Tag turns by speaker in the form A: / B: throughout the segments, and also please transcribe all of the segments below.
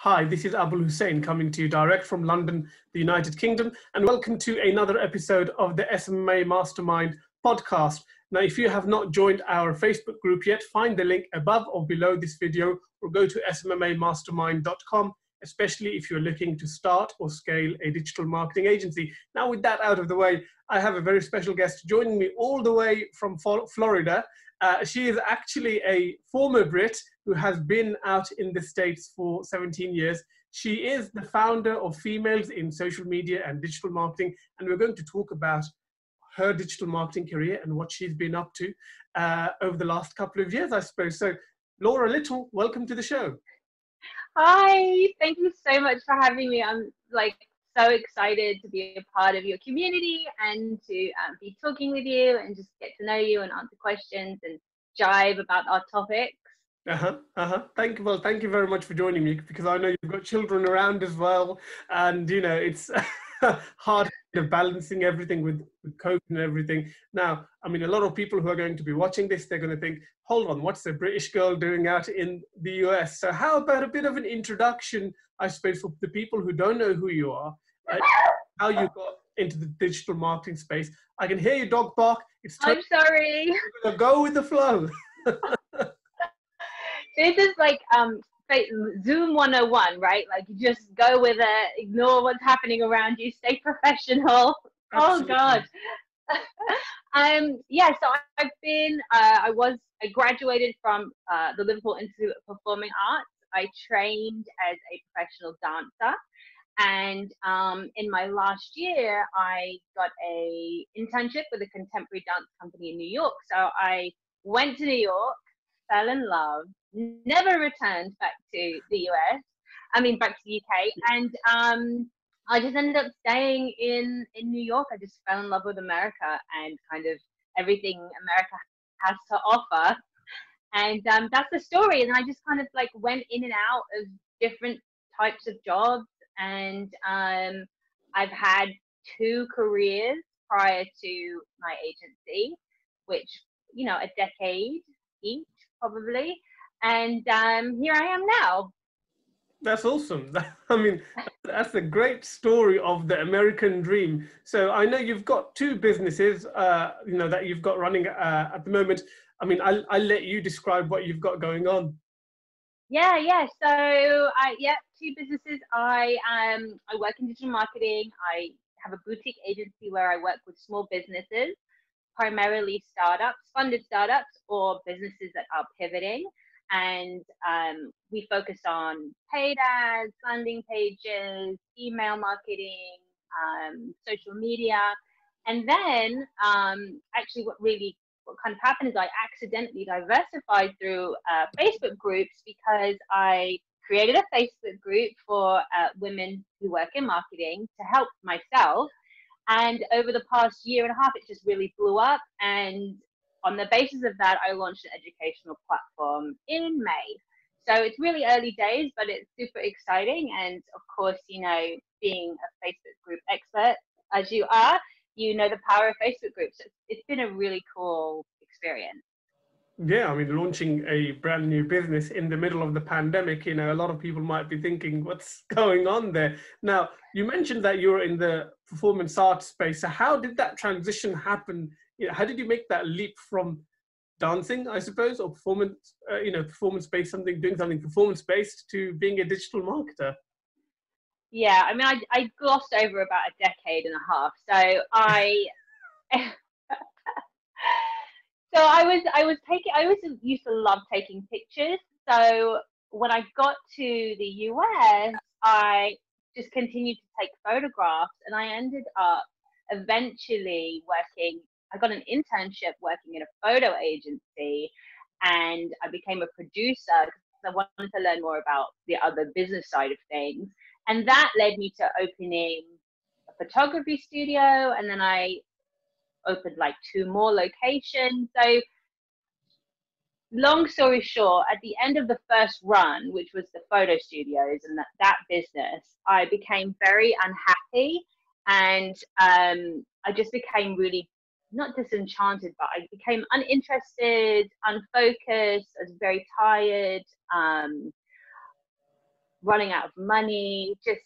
A: Hi, this is Abul Hussain coming to you direct from London, the United Kingdom, and welcome to another episode of the SMMA Mastermind podcast. Now, if you have not joined our Facebook group yet, find the link above or below this video or go to smmamastermind.com, especially if you're looking to start or scale a digital marketing agency. Now, with that out of the way, I have a very special guest joining me all the way from Florida. Uh, she is actually a former Brit who has been out in the States for 17 years. She is the founder of Females in Social Media and Digital Marketing, and we're going to talk about her digital marketing career and what she's been up to uh, over the last couple of years, I suppose. So, Laura Little, welcome to the show.
B: Hi, thank you so much for having me. I'm like so excited to be a part of your community and to um, be talking with you and just get to know you and answer questions and jive about our topics.
A: Uh-huh, uh-huh. Thank you. Well, thank you very much for joining me because I know you've got children around as well. And, you know, it's hard of balancing everything with, with COVID and everything. Now, I mean, a lot of people who are going to be watching this, they're going to think, hold on, what's a British girl doing out in the US? So how about a bit of an introduction, I suppose, for the people who don't know who you are, how you got into the digital marketing space. I can hear your dog bark.
B: It's I'm sorry.
A: Go with the flow.
B: this is like um Zoom 101, right? Like you just go with it, ignore what's happening around you, stay professional. Oh, Absolutely. Oh God. um, yeah, so I've been, uh, I was, I graduated from uh, the Liverpool Institute of Performing Arts. I trained as a professional dancer. And um, in my last year, I got a internship with a contemporary dance company in New York. So I went to New York, fell in love, never returned back to the US. I mean, back to the UK, and um, I just ended up staying in in New York. I just fell in love with America and kind of everything America has to offer, and um, that's the story. And I just kind of like went in and out of different types of jobs, and um, I've had two careers prior to my agency, which you know a decade each probably. And um, here I am now.
A: That's awesome. I mean, that's a great story of the American dream. So I know you've got two businesses, uh, you know, that you've got running uh, at the moment. I mean, I'll, I'll let you describe what you've got going on.
B: Yeah, yeah. So I, yeah, two businesses. I um, I work in digital marketing. I have a boutique agency where I work with small businesses primarily startups, funded startups, or businesses that are pivoting. And um, we focus on paid ads, landing pages, email marketing, um, social media. And then, um, actually, what really what kind of happened is I accidentally diversified through uh, Facebook groups because I created a Facebook group for uh, women who work in marketing to help myself and over the past year and a half, it just really blew up. And on the basis of that, I launched an educational platform in May. So it's really early days, but it's super exciting. And of course, you know, being a Facebook group expert as you are, you know the power of Facebook groups. it's been a really cool experience.
A: Yeah, I mean, launching a brand new business in the middle of the pandemic, you know, a lot of people might be thinking, what's going on there? Now, you mentioned that you're in the performance art space. So, how did that transition happen? You know, how did you make that leap from dancing, I suppose, or performance, uh, you know, performance based something, doing something performance based to being a digital marketer?
B: Yeah, I mean, I, I glossed over about a decade and a half. So, I. so I was I was taking I always used to love taking pictures. So when I got to the US, I just continued to take photographs, and I ended up eventually working. I got an internship working in a photo agency, and I became a producer because I wanted to learn more about the other business side of things, and that led me to opening a photography studio, and then I opened like two more locations. So, long story short, at the end of the first run, which was the photo studios and that, that business, I became very unhappy and um, I just became really not disenchanted, but I became uninterested, unfocused. I was very tired. Um, running out of money, just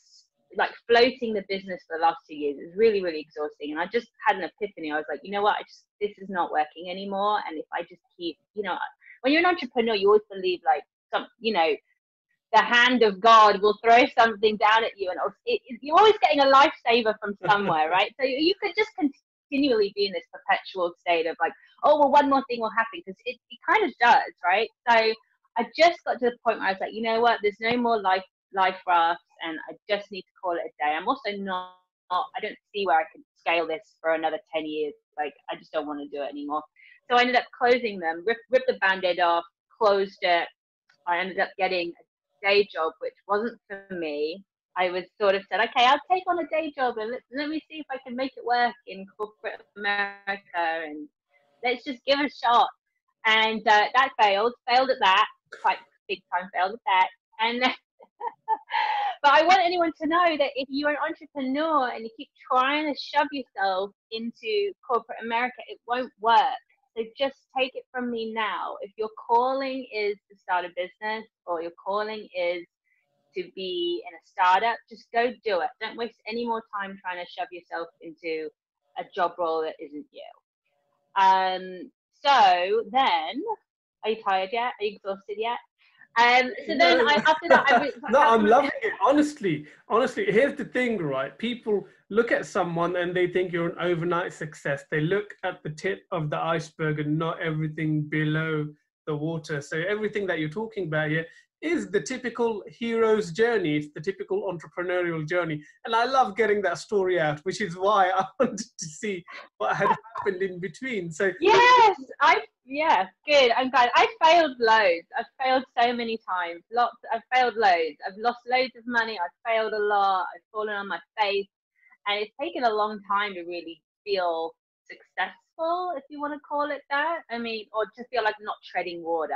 B: like floating the business for the last two years. It was really, really exhausting. And I just had an epiphany. I was like, you know what? I just, this is not working anymore. And if I just keep, you know, when you're an entrepreneur, you always believe like some, you know, the hand of God will throw something down at you, and it, it, you're always getting a lifesaver from somewhere, right? So you could just continually be in this perpetual state of like, oh well, one more thing will happen because it, it kind of does, right? So I just got to the point where I was like, you know what? There's no more life life rafts, and I just need to call it a day. I'm also not, I don't see where I can scale this for another ten years. Like I just don't want to do it anymore. So I ended up closing them, ripped, ripped the band-aid off, closed it. I ended up getting a day job, which wasn't for me. I was sort of said, okay, I'll take on a day job and let, let me see if I can make it work in corporate America and let's just give it a shot. And uh, that failed, failed at that, quite big time failed at that. And but I want anyone to know that if you're an entrepreneur and you keep trying to shove yourself into corporate America, it won't work. So just take it from me now. If your calling is to start a business or your calling is to be in a startup, just go do it. Don't waste any more time trying to shove yourself into a job role that isn't you. Um, so then, are you tired yet? Are you exhausted yet? Um, so then. I, after that, I was,
A: no, I'm loving it. Honestly, honestly, here's the thing, right? People look at someone and they think you're an overnight success. They look at the tip of the iceberg and not everything below the water. So everything that you're talking about here is the typical hero's journey. It's the typical entrepreneurial journey. And I love getting that story out, which is why I wanted to see what had happened in between. So
B: Yes, I yeah, good. I'm glad. I failed loads. I've failed so many times. Lots I've failed loads. I've lost loads of money. I've failed a lot. I've fallen on my face. And it's taken a long time to really feel successful, if you want to call it that. I mean, or to feel like not treading water.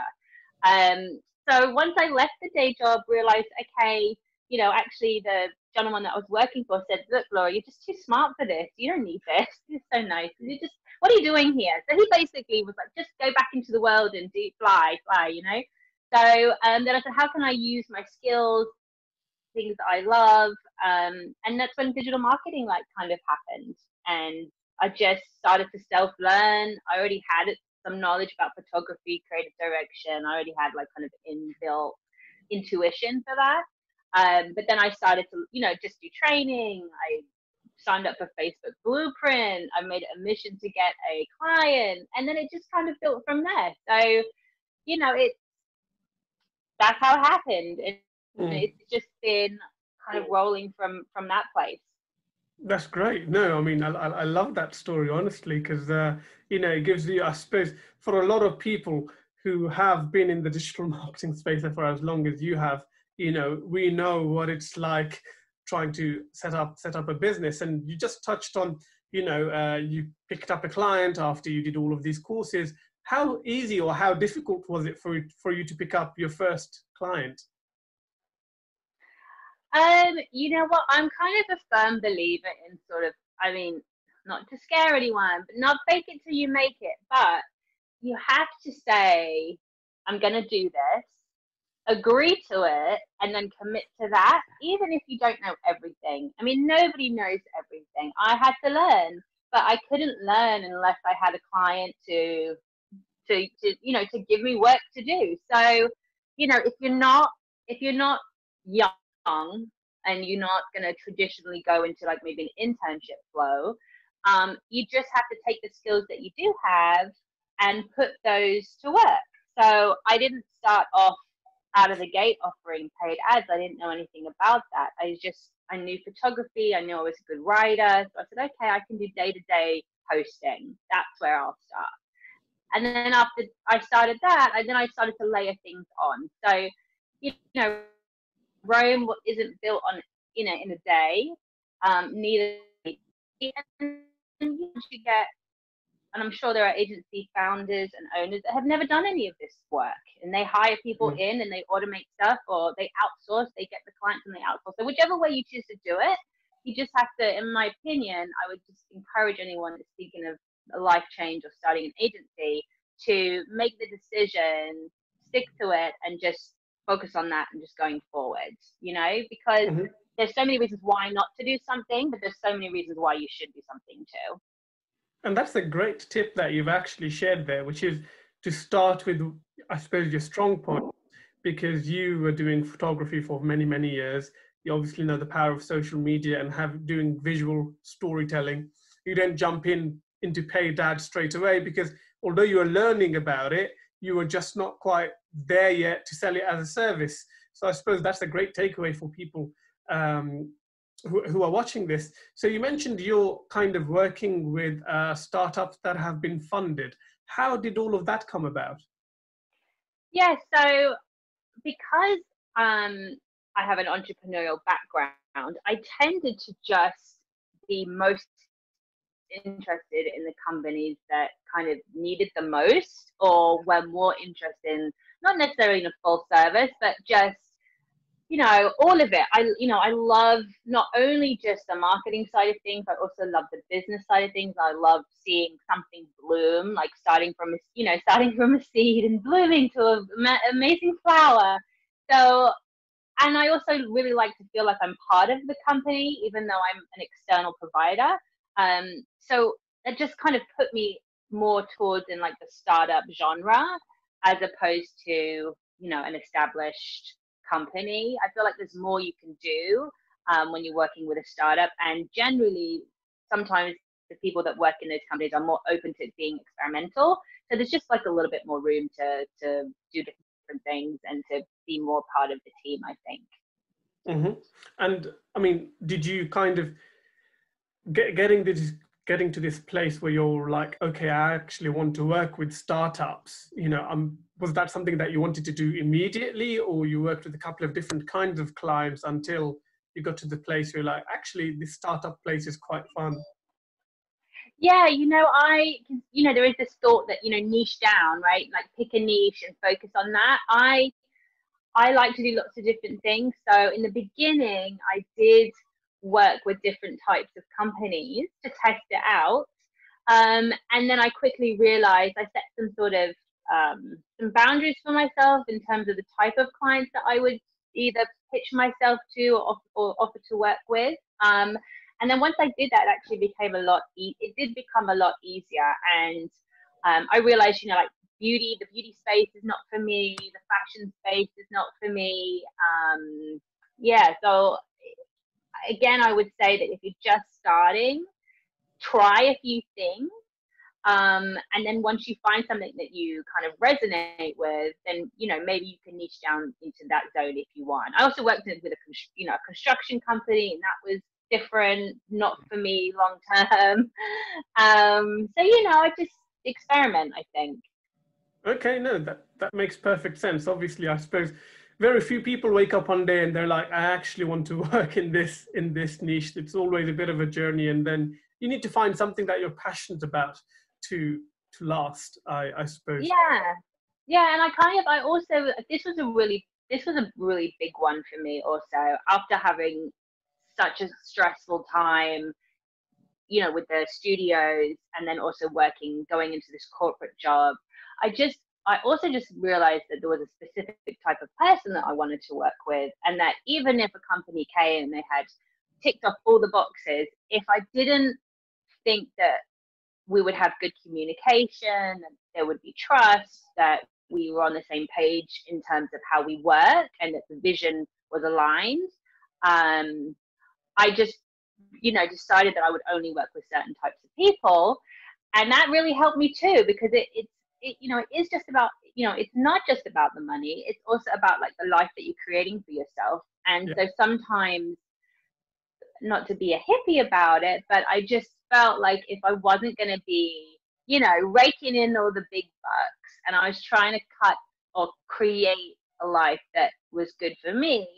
B: Um, so once I left the day job, realized, okay, you know, actually the gentleman that I was working for said, look, Laura, you're just too smart for this. You don't need this. You're so nice. You just, what are you doing here? So he basically was like, just go back into the world and do fly, fly, you know? So um, then I said, how can I use my skills, things that I love? Um, and that's when digital marketing like kind of happened. And I just started to self learn. I already had some knowledge about photography, creative direction. I already had like kind of inbuilt intuition for that. Um, but then I started to, you know, just do training. I signed up for Facebook Blueprint. I made it a mission to get a client, and then it just kind of built from there. So, you know, it's that's how it happened. It, mm. It's just been kind of rolling from from that place.
A: That's great. No, I mean, I, I love that story, honestly, because, uh, you know, it gives you, I suppose, for a lot of people who have been in the digital marketing space for as long as you have, you know, we know what it's like trying to set up set up a business. And you just touched on, you know, uh, you picked up a client after you did all of these courses. How easy or how difficult was it for for you to pick up your first client?
B: Um, you know what? I'm kind of a firm believer in sort of, I mean, not to scare anyone, but not fake it till you make it. But you have to say, I'm going to do this, agree to it, and then commit to that, even if you don't know everything. I mean, nobody knows everything. I had to learn, but I couldn't learn unless I had a client to, to, to you know, to give me work to do. So, you know, if you're not, if you're not young and you're not going to traditionally go into like maybe an internship flow, um, you just have to take the skills that you do have and put those to work. So I didn't start off out of the gate offering paid ads. I didn't know anything about that. I just I knew photography. I knew I was a good writer. So I said, okay, I can do day to day posting. That's where I'll start. And then after I started that, and then I started to layer things on. So you know, Rome isn't built on you know in a day. Um, neither and you get, and I'm sure there are agency founders and owners that have never done any of this work, and they hire people mm. in and they automate stuff, or they outsource. They get the clients and they outsource. So whichever way you choose to do it, you just have to, in my opinion, I would just encourage anyone that's thinking of a life change or starting an agency to make the decision, stick to it, and just focus on that and just going forward, you know, because mm-hmm. there's so many reasons why not to do something, but there's so many reasons why you should do something too.
A: And that's a great tip that you've actually shared there, which is to start with, I suppose, your strong point, because you were doing photography for many, many years. You obviously know the power of social media and have doing visual storytelling. You don't jump in into paid ads straight away because although you are learning about it, you are just not quite there yet to sell it as a service. So I suppose that's a great takeaway for people um, who, who, are watching this. So you mentioned you're kind of working with uh, startups that have been funded. How did all of that come about?
B: Yeah, so because um, I have an entrepreneurial background, I tended to just be most interested in the companies that kind of needed the most or were more interested in not necessarily in a full service, but just you know all of it. I you know i love not only just the marketing side of things i also love the business side of things. I love seeing something bloom like starting from a you know starting from a seed and blooming to an amazing flower. So and i also really like to feel like i'm part of the company even though i'm an external provider. Um so it just kind of put me more towards in like the startup genre as opposed to you know an established company i feel like there's more you can do um, when you're working with a startup. And generally sometimes the people that work in those companies are more open to being experimental. So there's just like a little bit more room to to do different things and to be more part of the team i think.
A: Mm-hmm. and i mean did you kind of get, getting this getting to this place where you're like, okay, I actually want to work with startups. You know, um, was that something that you wanted to do immediately, or you worked with a couple of different kinds of clients until you got to the place where you're like, actually, this startup place is quite fun?
B: Yeah, you know, I, you know, there is this thought that you know, niche down, right? Like pick a niche and focus on that. I, I like to do lots of different things. So in the beginning, I did work with different types of companies to test it out. Um, and then I quickly realized I set some sort of um, some boundaries for myself in terms of the type of clients that I would either pitch myself to or, or offer to work with. Um, and then once I did that, it actually became a lot. E- it did become a lot easier, and um, I realized, you know, like beauty, the beauty space is not for me. The fashion space is not for me. Um, yeah, so again, I would say that if you're just starting, try a few things. Um, and then once you find something that you kind of resonate with, then you know maybe you can niche down into that zone if you want. I also worked with a you know a construction company, and that was different, not for me long term. Um, so you know, I just experiment. I think.
A: Okay, no, that that makes perfect sense. Obviously, I suppose very few people wake up one day and they're like, I actually want to work in this in this niche. It's always a bit of a journey, and then you need to find something that you're passionate about to to last. I I suppose.
B: Yeah, yeah, and I kind of I also this was a really this was a really big one for me also after having such a stressful time you know with the studios and then also working going into this corporate job i just I also just realized that there was a specific type of person that I wanted to work with, and that even if a company came and they had ticked off all the boxes, if I didn't think that we would have good communication, there would be trust, that we were on the same page in terms of how we work, and that the vision was aligned, um, I just, you know, decided that I would only work with certain types of people, and that really helped me too because it, it, you know, it is just about, you know, it's not just about the money. It's also about like the life that you're creating for yourself. And yeah. so sometimes, not to be a hippie about it, but I just felt like if I wasn't going to be, you know, raking in all the big bucks and I was trying to cut or create a life that was good for me,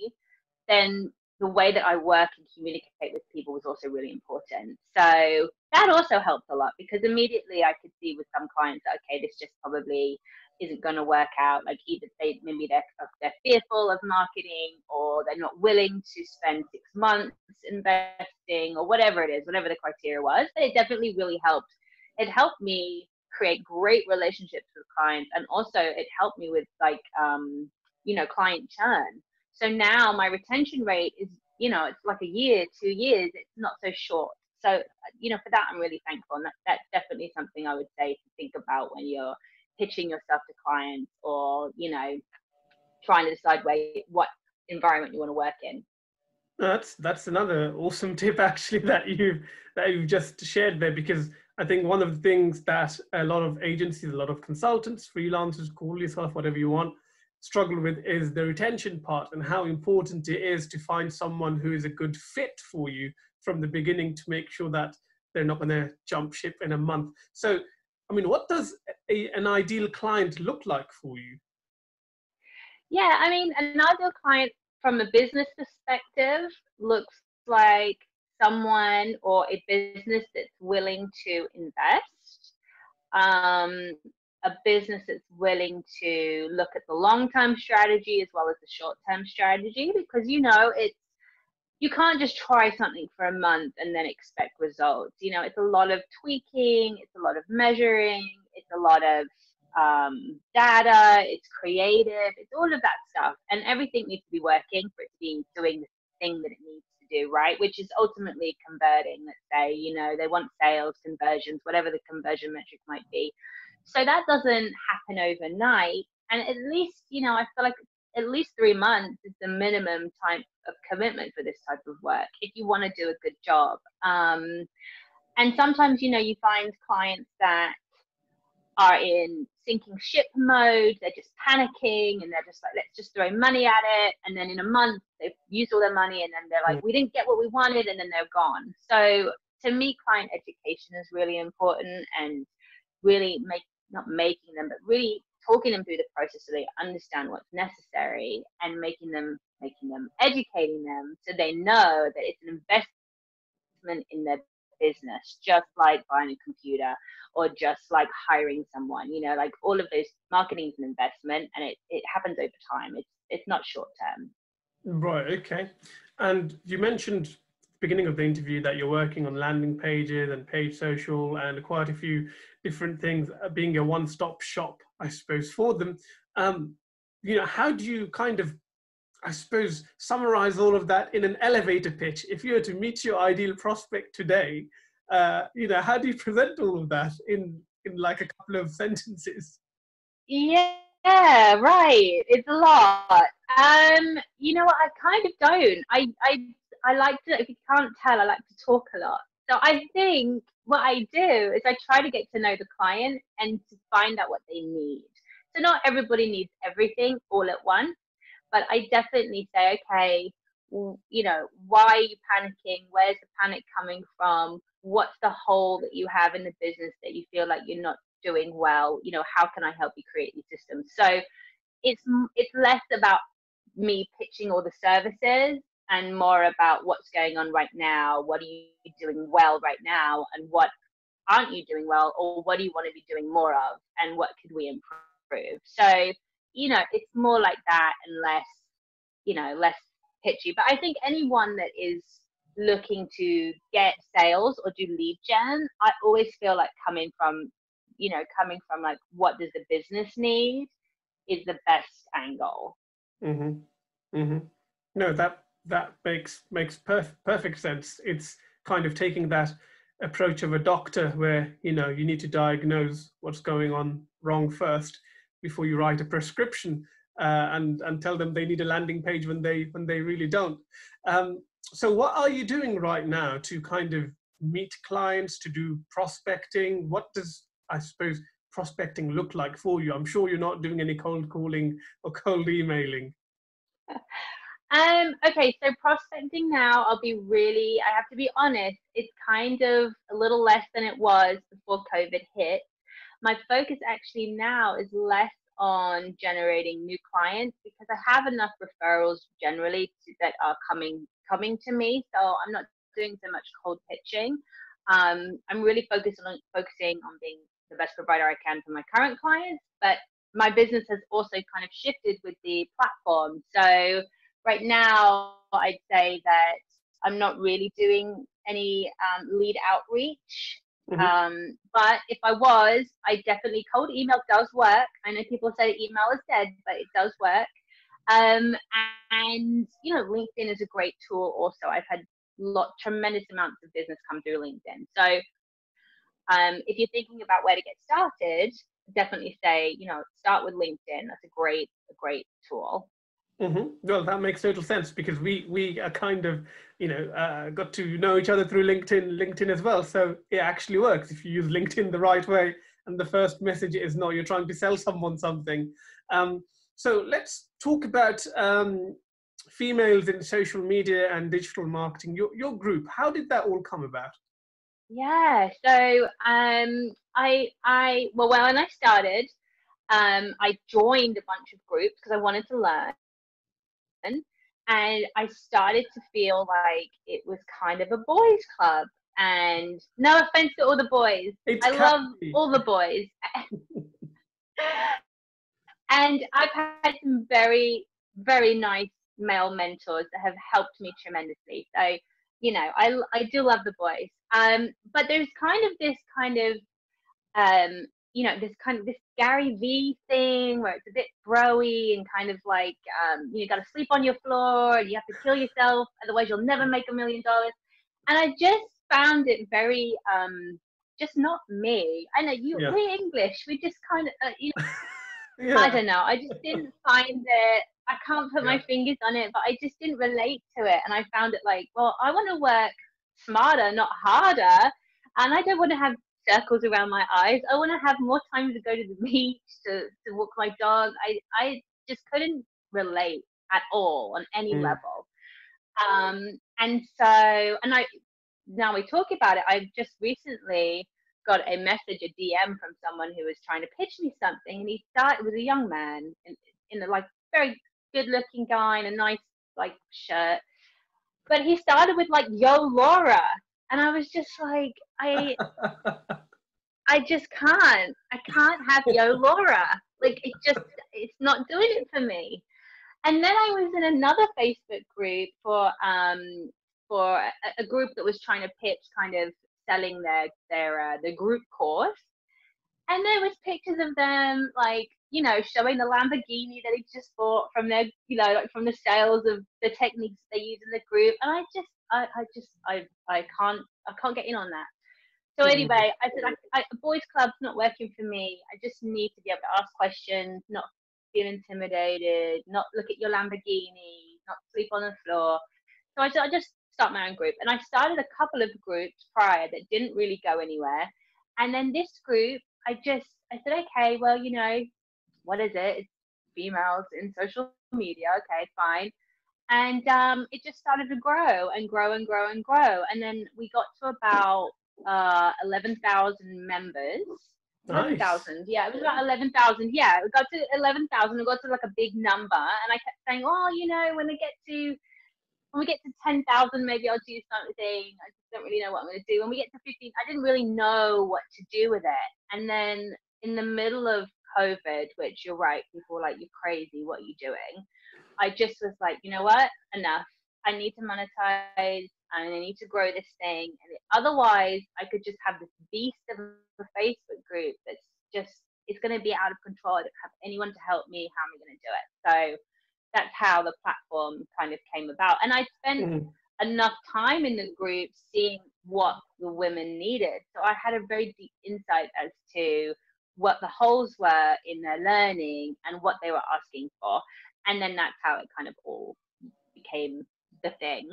B: then the way that I work and communicate with people was also really important. So that also helped a lot because immediately I could see with some clients okay, this just probably isn't going to work out. Like either they maybe they're they're fearful of marketing or they're not willing to spend six months investing or whatever it is, whatever the criteria was. But it definitely really helped. It helped me create great relationships with clients and also it helped me with like um you know client churn so now my retention rate is you know it's like a year two years it's not so short. So you know for that i'm really thankful and that, that's definitely something i would say to think about when you're pitching yourself to clients or you know trying to decide where what environment you want to work in.
A: That's that's another awesome tip actually that you that you've just shared there because I think one of the things that a lot of agencies, a lot of consultants, freelancers, call yourself whatever you want, struggle with is the retention part and how important it is to find someone who is a good fit for you from the beginning to make sure that they're not going to jump ship in a month. So, I mean, what does a, an ideal client look like for you?
B: Yeah, I mean, an ideal client from a business perspective looks like someone or a business that's willing to invest, um, a business that's willing to look at the long term strategy as well as the short term strategy because you know it's you can't just try something for a month and then expect results. You know, it's a lot of tweaking, it's a lot of measuring, it's a lot of um, data, it's creative, it's all of that stuff. And everything needs to be working for it to be doing the thing that it needs to do, right? Which is ultimately converting, let's say, you know, they want sales, conversions, whatever the conversion metric might be. So that doesn't happen overnight. And at least, you know, I feel like at least three months is the minimum time of commitment for this type of work if you want to do a good job. Um, and sometimes, you know, you find clients that are in sinking ship mode. They're just panicking and they're just like, let's just throw money at it. And then in a month, they've used all their money and then they're like, we didn't get what we wanted and then they're gone. So to me, client education is really important and really make, not making them, but really talking them through the process so they understand what's necessary and making them, making them, educating them so they know that it's an investment in their business, just like buying a computer or just like hiring someone. You know, like all of those marketing is an investment and it, it happens over time. It's it's not short term.
A: Right, okay. And you mentioned beginning of the interview that you're working on landing pages and page social and quite a few different things uh, being a one-stop shop i suppose for them um, you know how do you kind of I suppose, summarize all of that in an elevator pitch. If you were to meet your ideal prospect today, uh, you know, how do you present all of that in in like a couple of sentences?
B: Yeah, right. It's a lot. Um, you know what? I kind of don't. I I I like to. If you can't tell, I like to talk a lot. So I think what I do is I try to get to know the client and to find out what they need. So not everybody needs everything all at once but I definitely say, okay, you know, why are you panicking? Where's the panic coming from? What's the hole that you have in the business that you feel like you're not doing well? You know, how can I help you create these systems? So it's it's less about me pitching all the services and more about what's going on right now. What are you doing well right now, and what aren't you doing well, or what do you want to be doing more of, and what could we improve? So you know, it's more like that and less, you know, less pitchy. But I think anyone that is looking to get sales or do lead gen, I always feel like coming from, you know, coming from like what does the business need is the best angle.
A: Mhm. Mhm. No, that that makes makes perf- perfect sense. It's kind of taking that approach of a doctor where you know you need to diagnose what's going on wrong first before you write a prescription uh, and and tell them they need a landing page when they when they really don't. Um, so what are you doing right now to kind of meet clients to do prospecting? What does I suppose prospecting look like for you? I'm sure you're not doing any cold calling or cold emailing.
B: Um, okay, so prospecting now, I'll be really, I have to be honest, it's kind of a little less than it was before COVID hit my focus actually now is less on generating new clients because I have enough referrals generally to, that are coming coming to me. So I'm not doing so much cold pitching. Um, I'm really focused on focusing on being the best provider I can for my current clients, but my business has also kind of shifted with the platform. So right now, I'd say that I'm not really doing any um, lead outreach. Mm-hmm. Um, but if I was, I definitely cold email does work. I know people say email is dead, but it does work. Um, and you know, LinkedIn is a great tool. Also, I've had lot tremendous amounts of business come through LinkedIn. So, um, if you're thinking about where to get started, definitely say you know start with LinkedIn. That's a great a great tool.
A: Mm-hmm. Well, that makes total sense because we we are kind of you know uh, got to know each other through LinkedIn LinkedIn as well. So it actually works if you use LinkedIn the right way. And the first message is no, you're trying to sell someone something. Um, so let's talk about um, females in social media and digital marketing. Your your group, how did that all come about?
B: Yeah, so um, I I well when I started, um, I joined a bunch of groups because I wanted to learn, and I started to feel like it was kind of a boys' club. And no offense to all the boys,
A: It's
B: I love all the boys. and I've had some very, very nice male mentors that have helped me tremendously. So, you know, I, I do love the boys. Um, but there's kind of this kind of, um, you know, this kind of this Gary V thing where it's a bit broy and kind of like, um, you, know, got to sleep on your floor and you have to kill yourself, otherwise you'll never make a million dollars. And I just found it very, um, just not me. I know you,
A: Yeah.
B: we're English. We just kind of, uh, you know,
A: Yeah.
B: I don't know. I just didn't find it. I can't put my fingers on it, but I just didn't relate to it. And I found it like, well, I want to work smarter, not harder. And I don't want to have circles around my eyes. I want to have more time to go to the beach, to, to walk my dog. I, I just couldn't relate at all on any
A: Mm.
B: level. Um, and so, and I, now we talk about it, I've just recently got a message, a DM from someone who was trying to pitch me something, and he started was a young man in, in a like very good looking guy in a nice like shirt, but he started with like "Yo Laura," and I was just like, I I just can't, I can't have "Yo Laura," like it just it's not doing it for me. And then I was in another Facebook group for um for a, a group that was trying to pitch kind of selling their their uh, the group course. And there was pictures of them like you know showing the lamborghini that they just bought from their you know like from the sales of the techniques they use in the group. And i just i, I just i i can't i can't get in on that. So anyway i said I, I, a boys club's not working for me. I just need to be able to ask questions not feel intimidated not look at your lamborghini not sleep on the floor. So I, ju- I just start my own group and i started a couple of groups prior that didn't really go anywhere. And then this group i just i said okay well you know what is it? It's females in social media okay fine and um, it just started to grow and grow and grow and grow. And then we got to about uh, 11,000 members.
A: Nice.
B: 11,000 yeah it was about 11,000 yeah we got to 11,000 we got to like a big number. And I kept saying oh you know when I get to when we get to 10,000 maybe I'll do something. I just don't really know what I'm going to do. When we get to 15 I didn't really know what to do with it. And then in the middle of COVID which you're right people were like you're crazy. What are you doing I just was like you know what enough I need to monetize and I need to grow this thing. And otherwise, I could just have this beast of a Facebook group that's just it's going to be out of control. I don't have anyone to help me. How am I going to do it? So that's how the platform kind of came about. And I spent
A: Mhm.
B: enough time in the group seeing what the women needed. So I had a very deep insight as to what the holes were in their learning and what they were asking for. And then that's how it kind of all became the thing.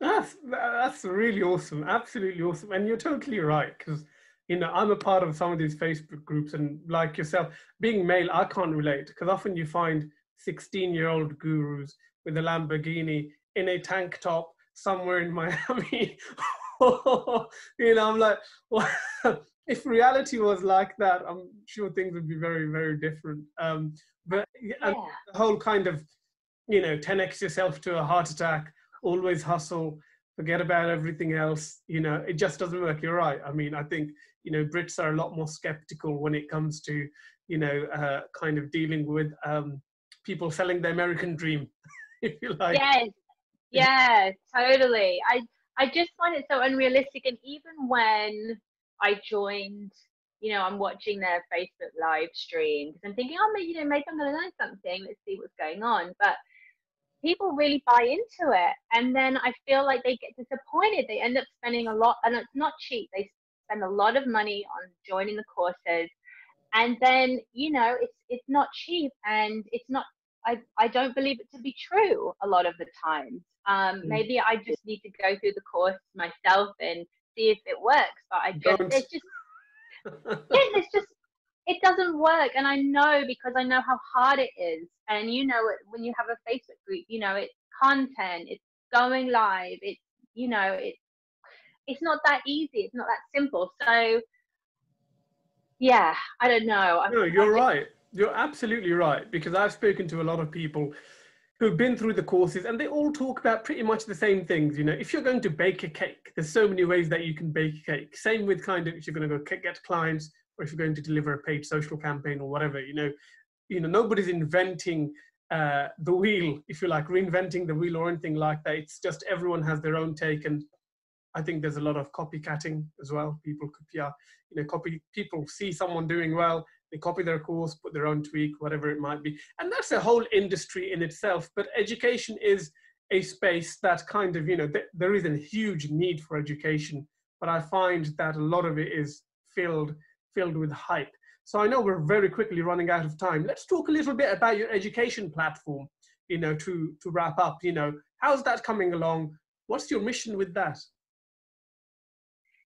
A: That's that's really awesome, absolutely awesome, and you're totally right because you know I'm a part of some of these Facebook groups, and like yourself, being male, I can't relate because often you find 16-year-old gurus with a Lamborghini in a tank top somewhere in Miami. you know, I'm like, well, if reality was like that, I'm sure things would be very, very different. Um, but yeah, and the whole kind of, you know, 10x yourself to a heart attack, always hustle, forget about everything else. You know, it just doesn't work. You're right. I mean, I think, you know, Brits are a lot more skeptical when it comes to, you know, uh, kind of dealing with um, people selling the American dream, if you like.
B: yes yeah totally i i just find it so unrealistic and even when i joined you know, I'm watching their Facebook live stream because I'm thinking, oh, maybe, you know, maybe I'm going to learn something. Let's see what's going on. But people really buy into it. And then I feel like they get disappointed. They end up spending a lot, and it's not cheap. They spend a lot of money on joining the courses. And then, you know, it's it's not cheap and it's not I, I don't believe it to be true a lot of the times. Um, mm. Maybe I just need to go through the course myself and see if it works. But I just, it's just, yes, it's just, it doesn't work. And I know because I know how hard it is. And you know, it, when you have a Facebook group, you know, it's content, it's going live, it's, you know, it, it's not that easy. It's not that simple. So, yeah, I don't know.
A: No, you're right. You're absolutely right because I've spoken to a lot of people who've been through the courses and they all talk about pretty much the same things. You know, if you're going to bake a cake, there's so many ways that you can bake a cake. Same with kind of if you're going to go get clients or if you're going to deliver a paid social campaign or whatever. You know, you know nobody's inventing uh, the wheel, if you like, reinventing the wheel or anything like that. It's just everyone has their own take, and I think there's a lot of copycatting as well. People copy, you know, copy. People see someone doing well, they copy their course, put their own tweak, whatever it might be. And that's a whole industry in itself. But education is a space that kind of, you know, th- there is a huge need for education, but I find that a lot of it is filled filled with hype. So I know we're very quickly running out of time. Let's talk a little bit about your education platform, you know, to to wrap up, you know, how's that coming along? What's your mission with that?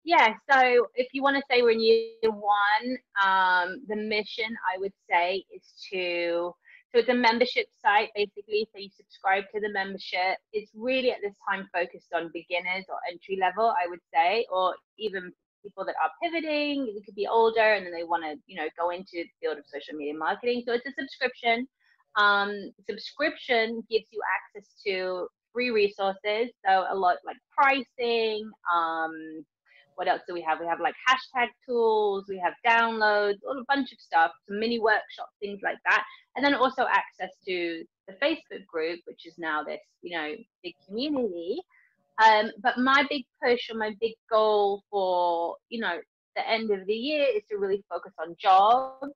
B: Yeah so if you want to say we're in year one um, the mission i would say is to so it's a membership site basically so you subscribe to the membership. It's really at this time focused on beginners or entry level i would say or even people that are pivoting it could be older and then they want to you know go into the field of social media marketing. So it's a subscription. Um, subscription gives you access to free resources so a lot like pricing um, what else do we have? We have like hashtag tools, we have downloads, all a bunch of stuff, some mini workshops, things like that. And then also access to the Facebook group, which is now this, you know, big community. Um, but my big push or my big goal for, you know, the end of the year is to really focus on jobs.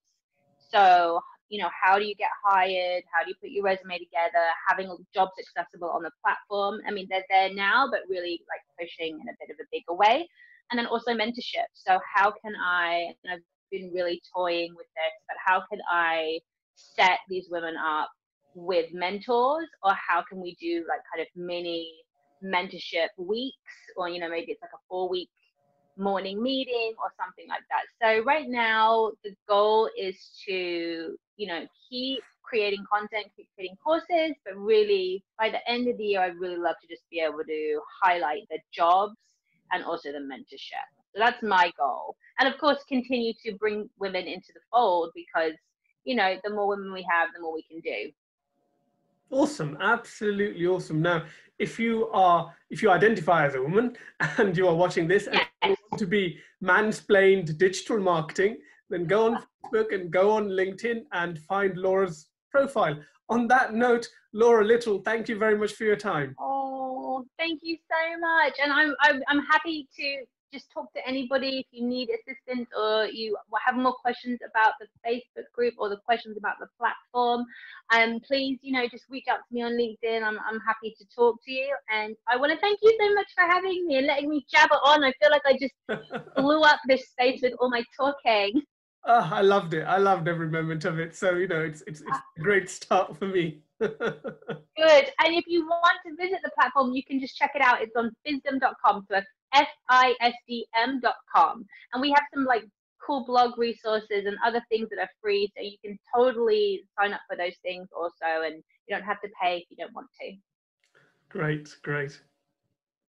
B: So, you know, how do you get hired? How do you put your resume together? Having jobs accessible on the platform. I mean, they're there now, but really like pushing in a bit of a bigger way and then also mentorship. So how can I, and I've been really toying with this, but how can I set these women up with mentors or how can we do like kind of mini mentorship weeks or, you know, maybe it's like a four week morning meeting or something like that. So right now the goal is to, you know, keep creating content, keep creating courses, but really by the end of the year, I'd really love to just be able to highlight the jobs and also the mentorship. So that's my goal. And of course, continue to bring women into the fold because, you know, the more women we have, the more we can do.
A: Awesome, absolutely awesome. Now, if you are, if you identify as a woman and you are watching this yes. and you want to be mansplained digital marketing, then go on Facebook and go on LinkedIn and find Laura's profile. On that note, Laura Little, thank you very much for your time.
B: Oh, thank you so much. And I'm, I'm, I'm happy to just talk to anybody if you need assistance or you have more questions about the Facebook group or the questions about the platform. Um, please, you know, just reach out to me on LinkedIn. I'm, I'm happy to talk to you. And I want to thank you so much for having me and letting me jabber on. I feel like I just blew up this space with all my talking.
A: Oh, I loved it. I loved every moment of it. So, you know, it's, it's, it's a great start for me.
B: Good. And if you want to visit the platform, you can just check it out. It's on fisdom.com. So F-I-S-D-M.com. And we have some like cool blog resources and other things that are free. So you can totally sign up for those things also. And you don't have to pay if you don't want to.
A: Great, great.